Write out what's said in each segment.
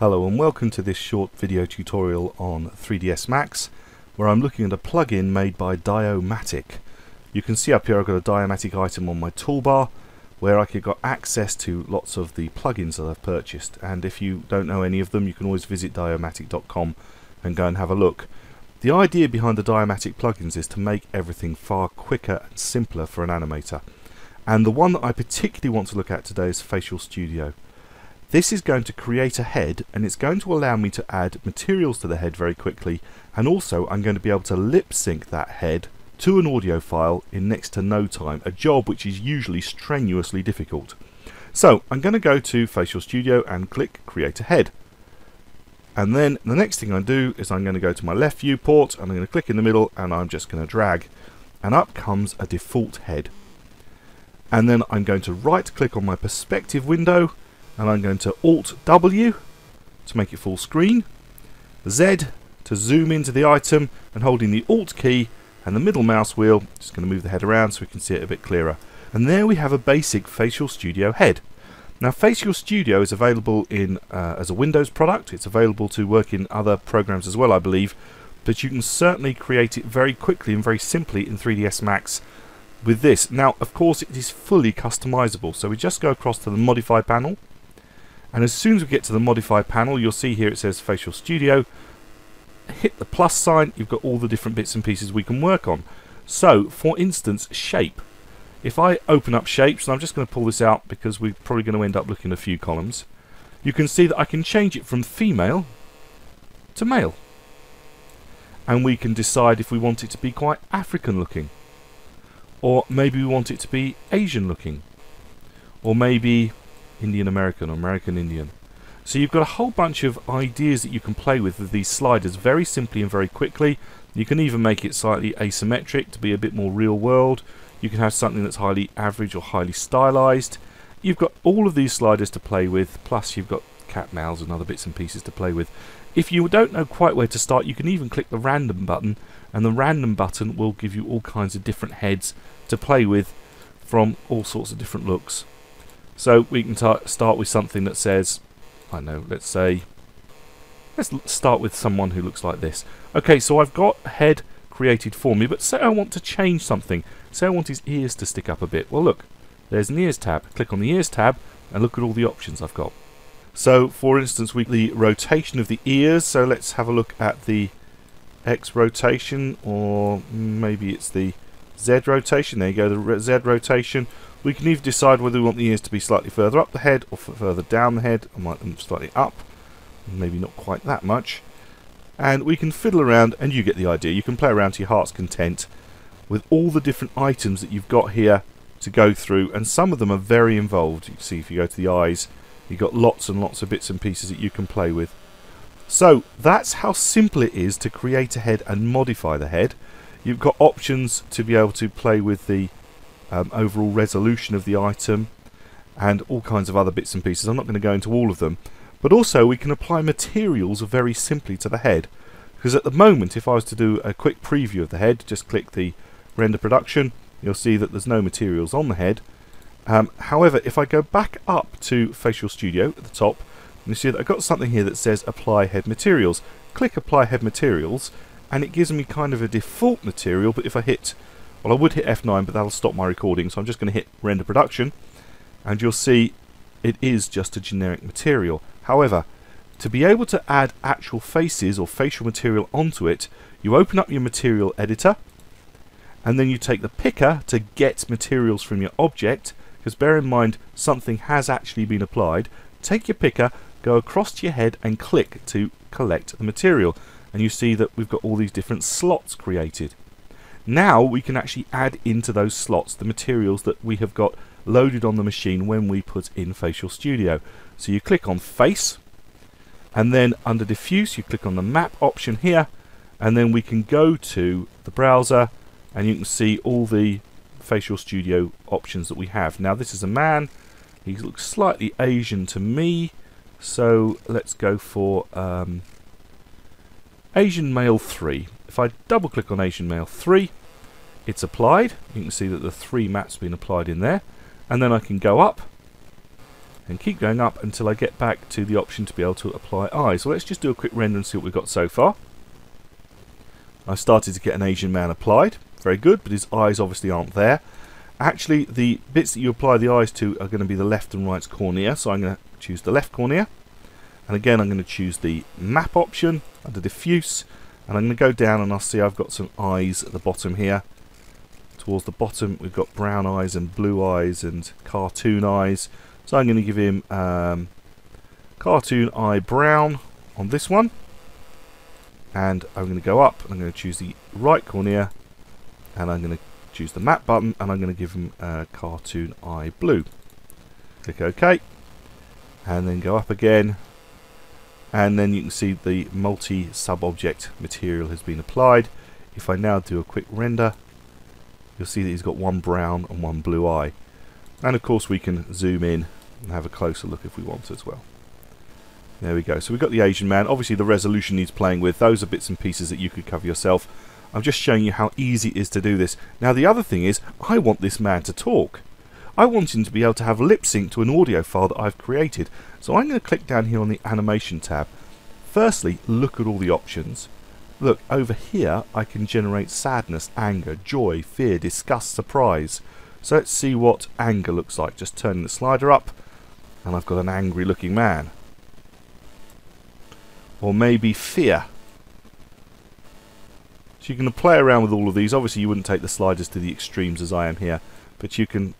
Hello and welcome to this short video tutorial on 3ds Max where I'm looking at a plugin made by Di-O-Matic. You can see up here I've got a Di-O-Matic item on my toolbar where I have got access to lots of the plugins that I've purchased and if you don't know any of them you can always visit diomatic.com and go and have a look. The idea behind the Di-O-Matic plugins is to make everything far quicker and simpler for an animator and the one that I particularly want to look at today is Facial Studio. This is going to create a head and it's going to allow me to add materials to the head very quickly and also I'm going to be able to lip sync that head to an audio file in next to no time, a job which is usually strenuously difficult. So I'm going to go to Facial Studio and click create a head. And then the next thing I do is I'm going to go to my left viewport and I'm going to click in the middle and I'm just going to drag and up comes a default head. And then I'm going to right click on my perspective window and I'm going to Alt W to make it full screen, Z to zoom into the item and holding the Alt key and the middle mouse wheel, just going to move the head around so we can see it a bit clearer. And there we have a basic Facial Studio head. Now Facial Studio is available in uh, as a Windows product, it's available to work in other programs as well I believe, but you can certainly create it very quickly and very simply in 3ds Max with this. Now of course it is fully customizable, so we just go across to the modify panel and as soon as we get to the modify panel you'll see here it says facial studio. Hit the plus sign you've got all the different bits and pieces we can work on. So for instance shape. If I open up shapes and I'm just going to pull this out because we're probably going to end up looking at a few columns you can see that I can change it from female to male. And we can decide if we want it to be quite African looking or maybe we want it to be Asian looking or maybe Indian American or American Indian. So you've got a whole bunch of ideas that you can play with with these sliders very simply and very quickly. You can even make it slightly asymmetric to be a bit more real world. You can have something that's highly average or highly stylized. You've got all of these sliders to play with, plus you've got cat mouths and other bits and pieces to play with. If you don't know quite where to start, you can even click the random button, and the random button will give you all kinds of different heads to play with from all sorts of different looks. So we can start with something that says, I know, let's say, let's start with someone who looks like this. Okay, so I've got head created for me, but say I want to change something. Say I want his ears to stick up a bit. Well, look, there's an ears tab. Click on the ears tab and look at all the options I've got. So, for instance, we the rotation of the ears. So let's have a look at the X rotation, or maybe it's the Z rotation. There you go, the Z rotation. We can either decide whether we want the ears to be slightly further up the head or further down the head. I might them slightly up, maybe not quite that much. And we can fiddle around and you get the idea. You can play around to your heart's content with all the different items that you've got here to go through and some of them are very involved. You see if you go to the eyes you've got lots and lots of bits and pieces that you can play with. So that's how simple it is to create a head and modify the head. You've got options to be able to play with the um, overall resolution of the item, and all kinds of other bits and pieces. I'm not going to go into all of them. But also we can apply materials very simply to the head. Because at the moment, if I was to do a quick preview of the head, just click the render production, you'll see that there's no materials on the head. Um, however, if I go back up to Facial Studio at the top, you see that I've got something here that says apply head materials. Click apply head materials, and it gives me kind of a default material, but if I hit well, I would hit F9, but that'll stop my recording, so I'm just going to hit render production, and you'll see it is just a generic material. However, to be able to add actual faces or facial material onto it, you open up your material editor, and then you take the picker to get materials from your object, because bear in mind, something has actually been applied. Take your picker, go across to your head, and click to collect the material. And you see that we've got all these different slots created. Now we can actually add into those slots the materials that we have got loaded on the machine when we put in Facial Studio. So you click on Face, and then under Diffuse you click on the Map option here, and then we can go to the browser, and you can see all the Facial Studio options that we have. Now this is a man, he looks slightly Asian to me, so let's go for um, Asian Male 3. If I double click on Asian Male 3, it's applied. You can see that the three have been applied in there. And then I can go up and keep going up until I get back to the option to be able to apply eyes. So let's just do a quick render and see what we've got so far. I started to get an Asian man applied. Very good, but his eyes obviously aren't there. Actually, the bits that you apply the eyes to are going to be the left and right cornea, so I'm going to choose the left cornea. And again, I'm going to choose the map option under diffuse, and I'm going to go down and I'll see I've got some eyes at the bottom here. Towards the bottom, we've got brown eyes and blue eyes and cartoon eyes. So I'm going to give him um, cartoon eye brown on this one. And I'm going to go up and I'm going to choose the right cornea and I'm going to choose the map button and I'm going to give him uh, cartoon eye blue. Click OK and then go up again and then you can see the multi sub-object material has been applied. If I now do a quick render you'll see that he's got one brown and one blue eye and of course we can zoom in and have a closer look if we want as well. There we go. So we've got the Asian man. Obviously the resolution needs playing with. Those are bits and pieces that you could cover yourself. I'm just showing you how easy it is to do this. Now the other thing is, I want this man to talk. I want him to be able to have lip sync to an audio file that I've created. So I'm going to click down here on the animation tab. Firstly, look at all the options. Look, over here I can generate sadness, anger, joy, fear, disgust, surprise. So let's see what anger looks like. Just turning the slider up and I've got an angry looking man. Or maybe fear. So you can play around with all of these. Obviously you wouldn't take the sliders to the extremes as I am here, but you can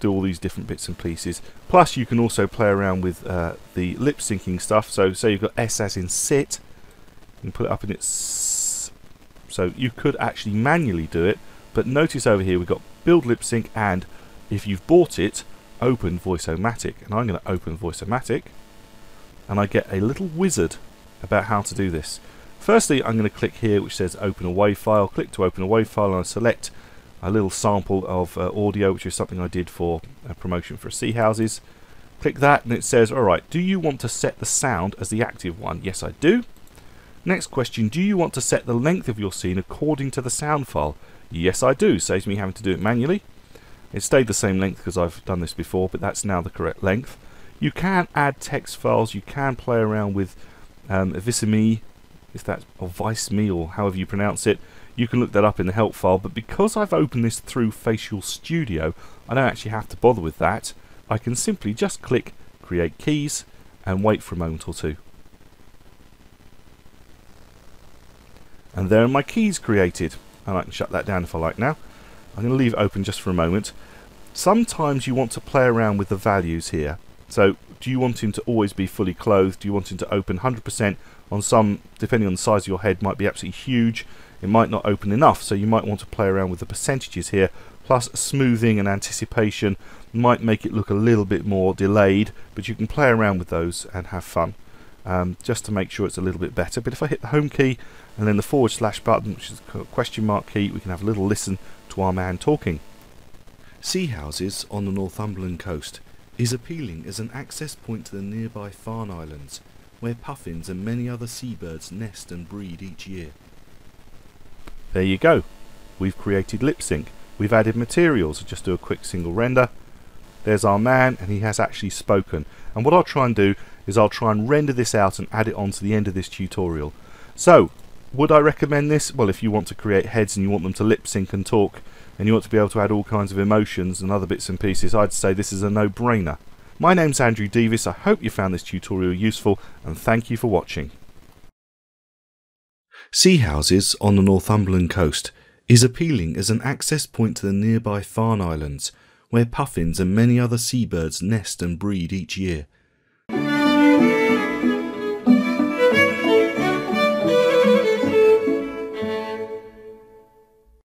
do all these different bits and pieces. Plus you can also play around with uh, the lip syncing stuff. So say you've got S as in sit, and put it up in its... So you could actually manually do it, but notice over here we've got build lip sync and if you've bought it, open Voice-O-Matic. And I'm going to open Voice-O-Matic and I get a little wizard about how to do this. Firstly, I'm going to click here which says open a WAV file. Click to open a WAV file and I select a little sample of uh, audio, which is something I did for a promotion for Seahouses. Click that and it says, alright, do you want to set the sound as the active one? Yes, I do. Next question, do you want to set the length of your scene according to the sound file? Yes, I do. Saves me having to do it manually. It stayed the same length because I've done this before, but that's now the correct length. You can add text files, you can play around with um, if that's, or Viseme, or however you pronounce it. You can look that up in the help file, but because I've opened this through Facial Studio, I don't actually have to bother with that. I can simply just click Create Keys and wait for a moment or two. And there are my keys created. And I can shut that down if I like now. I'm going to leave it open just for a moment. Sometimes you want to play around with the values here. So do you want him to always be fully clothed? Do you want him to open 100% on some, depending on the size of your head, might be absolutely huge. It might not open enough, so you might want to play around with the percentages here. Plus smoothing and anticipation might make it look a little bit more delayed, but you can play around with those and have fun. Um, just to make sure it's a little bit better. But if I hit the home key and then the forward slash button, which is a question mark key, we can have a little listen to our man talking. Seahouses on the Northumberland coast is appealing as an access point to the nearby Farne Islands, where puffins and many other seabirds nest and breed each year. There you go. We've created lip sync. We've added materials. Just do a quick single render. There's our man, and he has actually spoken. And what I'll try and do is I'll try and render this out and add it on to the end of this tutorial. So, would I recommend this? Well, if you want to create heads and you want them to lip sync and talk, and you want to be able to add all kinds of emotions and other bits and pieces, I'd say this is a no-brainer. My name's Andrew Devis, I hope you found this tutorial useful, and thank you for watching. Seahouses on the Northumberland coast is appealing as an access point to the nearby Farne Islands, where puffins and many other seabirds nest and breed each year.